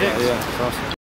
Yeah, yeah, awesome.